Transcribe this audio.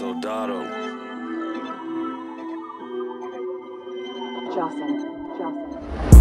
Soldado. Jocelyn. Jocelyn.